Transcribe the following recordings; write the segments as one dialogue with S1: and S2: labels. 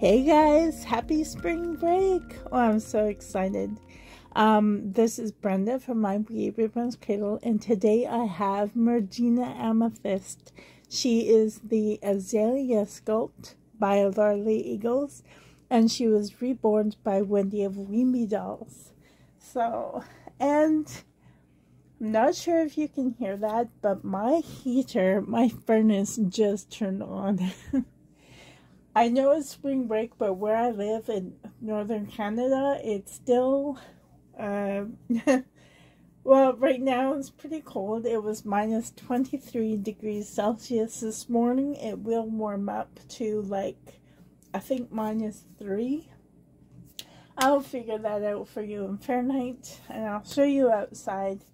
S1: Hey guys, happy spring break! Oh, I'm so excited. Um, this is Brenda from My Wee Reborn's Cradle, and today I have Murdina Amethyst. She is the Azalea sculpt by Laura Lee Eagles, and she was reborn by Wendy of Weemy Dolls. So, and I'm not sure if you can hear that, but my heater, my furnace just turned on. I know it's spring break, but where I live in northern Canada, it's still, uh, well, right now it's pretty cold. It was minus 23 degrees Celsius this morning. It will warm up to like, I think minus 3. I'll figure that out for you in Fahrenheit, and I'll show you outside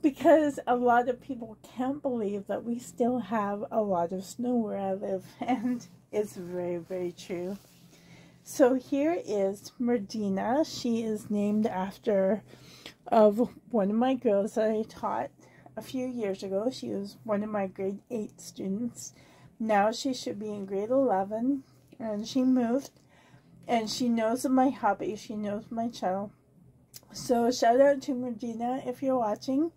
S1: because a lot of people can't believe that we still have a lot of snow where I live, and it's very, very true. So here is Murdina. She is named after of one of my girls that I taught a few years ago. She was one of my grade 8 students. Now she should be in grade 11, and she moved, and she knows of my hobby. She knows my channel. So shout out to Murdina if you're watching.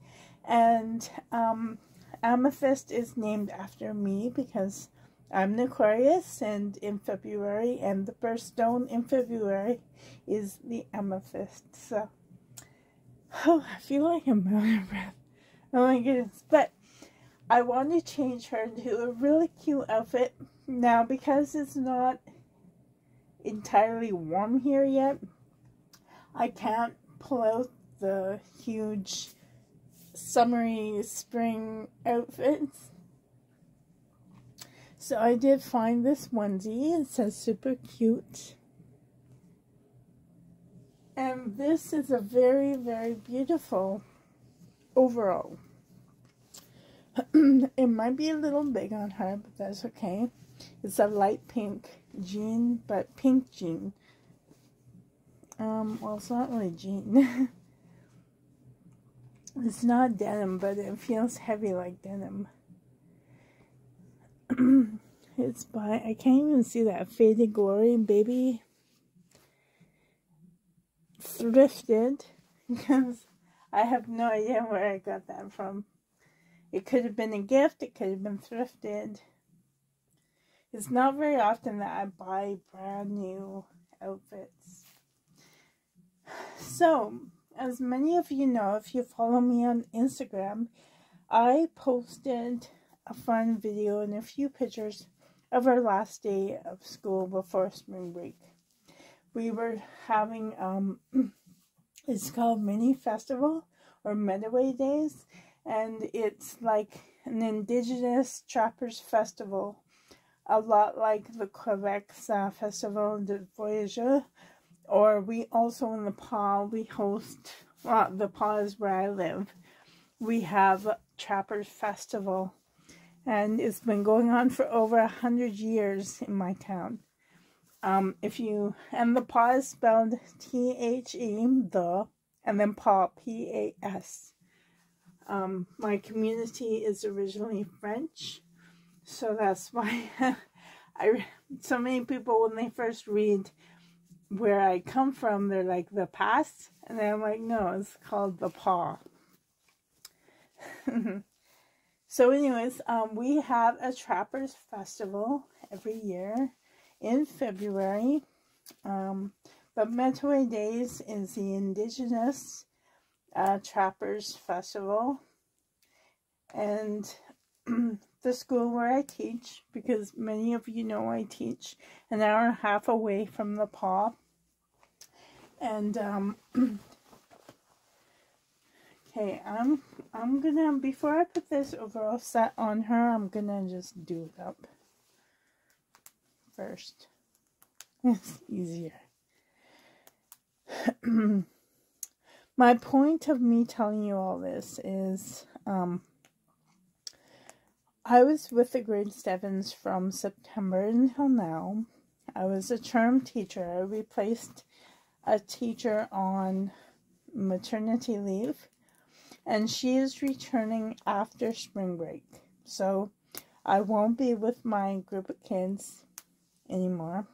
S1: And um, Amethyst is named after me because I'm an Aquarius and in February, and the first stone in February is the Amethyst. So, oh, I feel like I'm out of breath. Oh my goodness. But I want to change her into a really cute outfit. Now, because it's not entirely warm here yet, I can't pull out the huge summery spring outfits. So I did find this onesie. It says super cute. And this is a very, very beautiful overall. it might be a little big on her, but that's okay. It's a light pink jean, but pink jean. Um, well, it's not really jean. It's not denim, but it feels heavy like denim. It's by, I can't even see that, Faded Glory Baby Thrifted, because I have no idea where I got that from. It could have been a gift, it could have been thrifted. It's not very often that I buy brand new outfits. So, as many of you know, if you follow me on Instagram, I posted a fun video and a few pictures of our last day of school before spring break. We were having, um, it's called Mini Festival or Medaway Days, and it's like an Indigenous Trappers Festival, a lot like the Quebec uh, Festival de Voyageurs or we also in the we host, well, the Pas is where I live. We have Trappers Festival, and it's been going on for over a hundred years in my town. Um, if you, and the Pas is spelled T-H-E, the, and then Pas, P-A-S. Um, my community is originally French, so that's why I, so many people, when they first read where I come from, they're like the past, and I'm like, no, it's called the paw. so, anyways, um, we have a Trappers Festival every year in February. Um, but Medaway Days is the Indigenous uh, Trappers Festival. And the school where I teach, because many of you know I teach an hour and a half away from the Pas. And um okay, I'm I'm gonna before I put this overall set on her, I'm gonna just do it up first. It's easier. My point of me telling you all this is um I was with the grade 7s from September until now. I was a term teacher. I replaced a teacher on maternity leave, and she is returning after spring break. So I won't be with my group of kids anymore.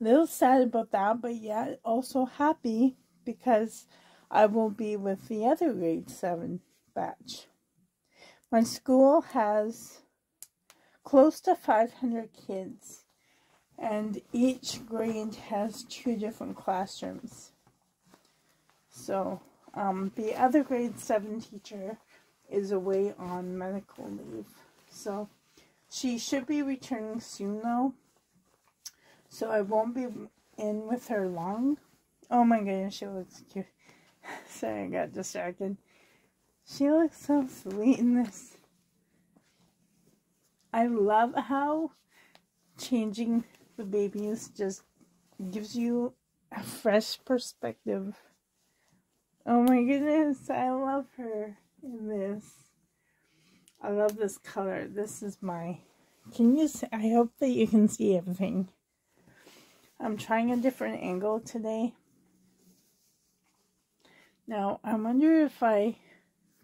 S1: A little sad about that, but yet also happy because I will be with the other grade 7 batch. My school has close to 500 kids, and each grade has two different classrooms. So, um, the other grade 7 teacher is away on medical leave. So, she should be returning soon though. So, I won't be in with her long. Oh my goodness, she looks cute. Sorry, I got distracted. She looks so sweet in this. I love how changing the babies just gives you a fresh perspective. Oh my goodness, I love her in this. I love this color. This is my, can you see, I hope that you can see everything. I'm trying a different angle today. Now, I wonder if I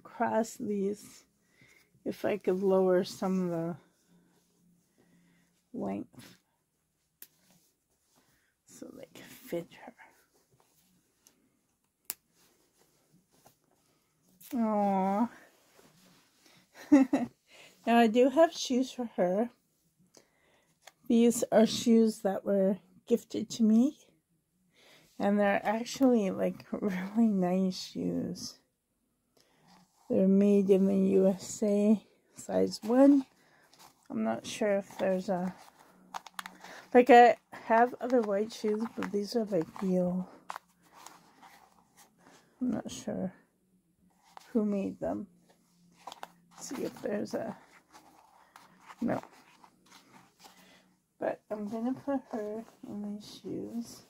S1: cross these, if I could lower some of the length so they can fit her. Aww. now I do have shoes for her. These are shoes that were gifted to me. And they're actually like really nice shoes. They're made in the USA, size 1. I'm not sure if there's a... Like, I have other white shoes, but these are like real. I'm not sure who made them. Let's see if there's a... No. But I'm going to put her in these shoes.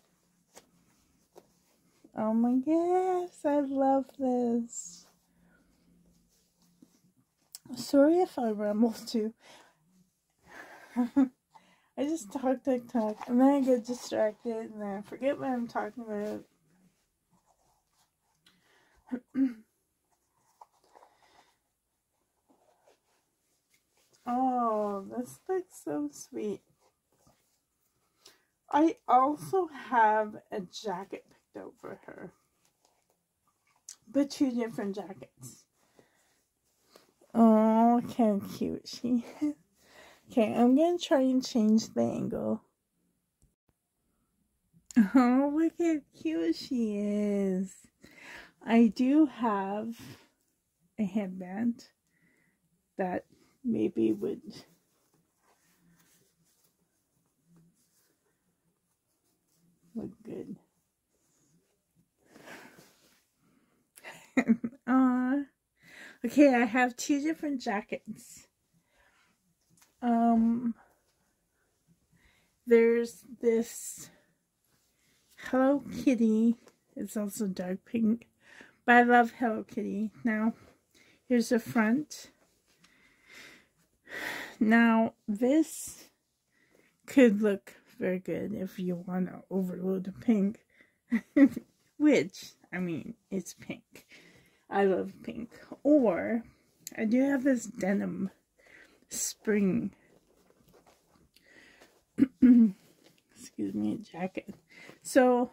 S1: Oh my gosh, I love this. Sorry if I ramble too. I just talk, talk, talk, and then I get distracted, and then I forget what I'm talking about. oh, this looks so sweet. I also have a jacket picked out for her. But two different jackets. Oh, look how cute she is. Okay, I'm going to try and change the angle. Oh, look how cute she is. I do have a headband that maybe would look good. Aw. okay, I have two different jackets. Um, there's this Hello Kitty. It's also dark pink. But I love Hello Kitty. Now, here's the front. Now, this could look very good if you want to overload the pink. Which, I mean, it's pink. I love pink. Or, I do have this denim spring, excuse me, jacket. So,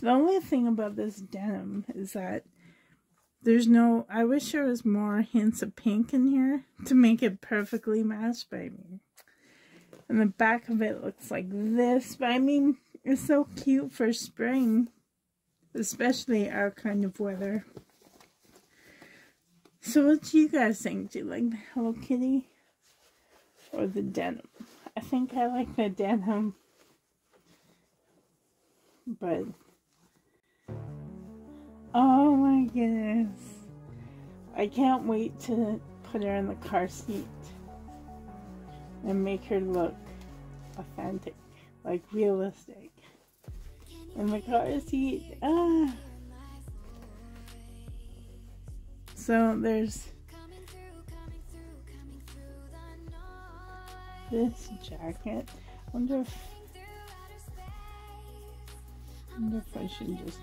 S1: the only thing about this denim is that there's no, I wish there was more hints of pink in here to make it perfectly matched, by mean, and the back of it looks like this, but I mean, it's so cute for spring, especially our kind of weather. So what do you guys think? Do you like the Hello Kitty or the denim? I think I like the denim. But oh my goodness. I can't wait to put her in the car seat and make her look authentic, like realistic. In the car seat. Ah So there's this jacket. I wonder if I wonder if I should just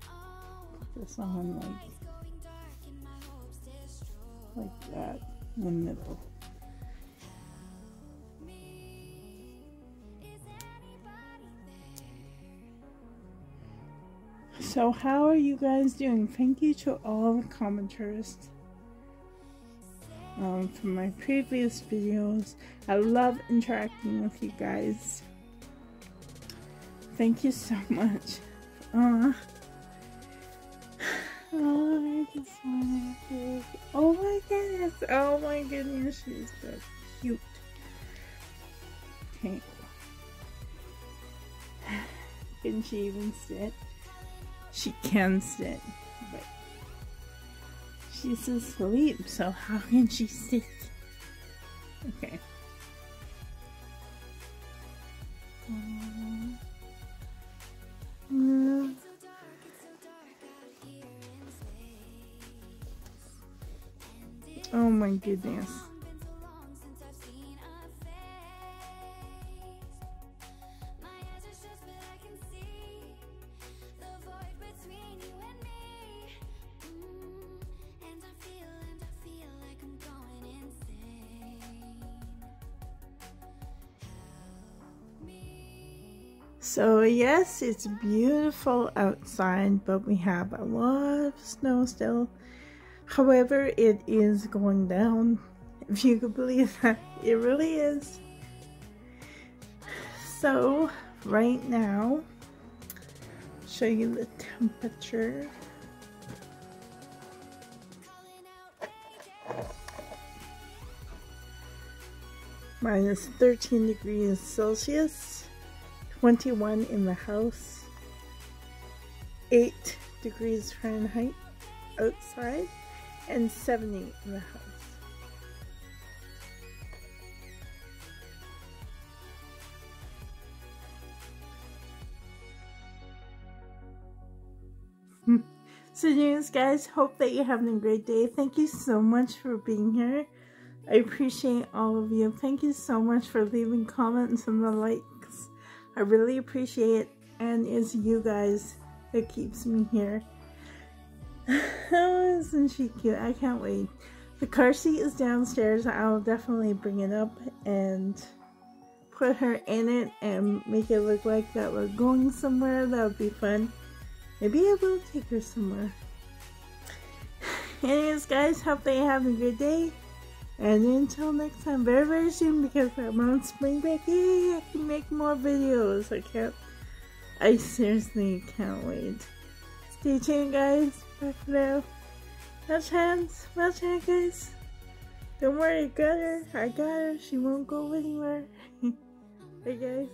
S1: put this on like like that in the middle. So how are you guys doing? Thank you to all the commenters um, from my previous videos. I love interacting with you guys. Thank you so much. Uh, oh, Oh my goodness. Oh my goodness. She's so cute. Okay. Can she even sit? She can sit, but she's asleep, so how can she sit? Okay. Oh my goodness. So yes, it's beautiful outside, but we have a lot of snow still. However, it is going down. If you could believe that, it really is. So, right now, show you the temperature. Minus 13 degrees Celsius. 21 in the house, 8 degrees Fahrenheit outside, and 70 in the house. So anyways guys, hope that you're having a great day. Thank you so much for being here. I appreciate all of you. Thank you so much for leaving comments and the like. I really appreciate it, and it's you guys that keeps me here. isn't she cute? I can't wait. The car seat is downstairs. I'll definitely bring it up and put her in it and make it look like that we're going somewhere. That would be fun. Maybe I will take her somewhere. Anyways, guys, hope that you have a good day. And until next time, very, very soon, because I'm on spring break, yay, I can make more videos. I can't, I seriously can't wait. Stay tuned, guys. Bye for now. Watch hands. Watch hands, guys. Don't worry, I got her. I got her. She won't go anywhere. hey, guys.